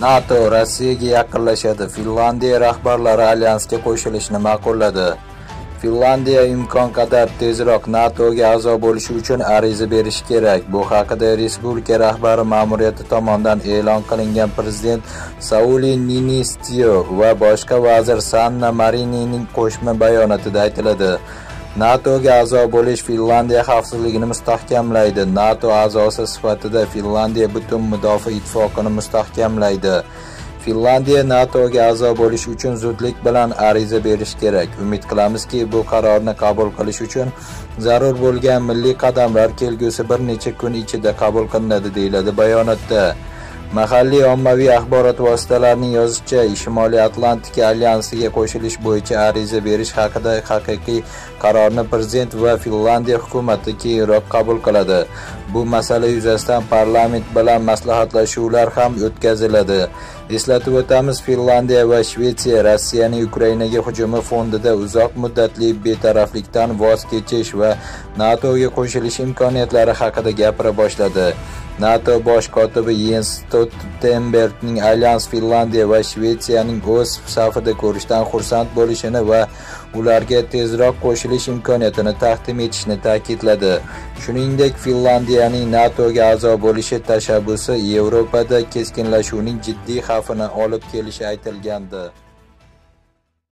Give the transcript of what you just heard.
NATO Rossiyaga yaqinlashadi. Finlandiya rahbarlari alyansga qo'shilishni ma'qulladi. Finlandiya imkon qadar tezroq NATOga a'zo bo'lishi uchun ariza berishi kerak. Bu haqida respublika rahbari ma'muriyati tomonidan e'lon qilingan prezident Sauli Niinistyo va boshqa vazir Sanna Marinining qo'shma bayonotida aytiladi. NATOga a'zo bo'lish Finlandiya xavfsizligini mustahkamlaydi. NATO a'zosi sifatida Finlandiya butun mudofaa ittifoqini mustahkamlaydi. Finlandiya NATOga a'zo bo'lish uchun zudlik bilan ariza berish kerak. Umid qilamizki, bu qarorni qabul qilish uchun zarur bo'lgan milliy qadamlar kelgusi bir necha kun ichida qabul qilinadi, deyiladi bayonotda. Mahalliy ommaviy axborot vositalarining yozishicha, Shimoliy Atlantika alyansiga qo'shilish bo'yicha ariza berish haqida haqiqiy qarorni prezident va Finlandiya hukumati keyinroq qabul qiladi. Bu masala yuzasidan parlament bilan maslahatlashuvlar ham o'tkaziladi. Eslatib o'tamiz, Finlandiya va Shvetsiya Rossiyaning Ukrainaga hujumi fondida uzoq muddatli betaraflikdan voz kechish va NATOga qo'shilish imkoniyatlari haqida gapira boshladi. NATO bosh kotibi Jens Stoltenbergning Alyans Finlandiya va Shvetsiyaning o'z safida ko'rishdan xursand bo'lishini va ularga tezroq qo'shilish imkoniyatini taqdim etishni ta'kidladi. Shuningdek, Finlandiyaning NATOga a'zo bo'lishi tashabbusi Yevropada keskinlashuvning jiddiy xavfini olib kelishi aytilgandi.